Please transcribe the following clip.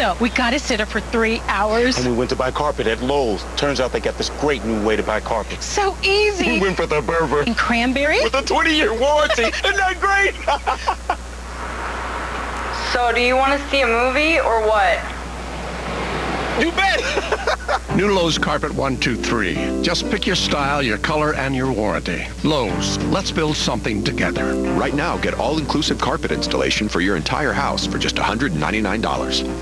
So we got to sit up for three hours. And we went to buy carpet at Lowe's. Turns out they got this great new way to buy carpet. So easy. We went for the Berber. And cranberry? With a 20-year warranty. Isn't that great? So, do you want to see a movie or what? You bet. New Lowe's Carpet 123. Just pick your style, your color, and your warranty. Lowe's, let's build something together. Right now, get all-inclusive carpet installation for your entire house for just $199.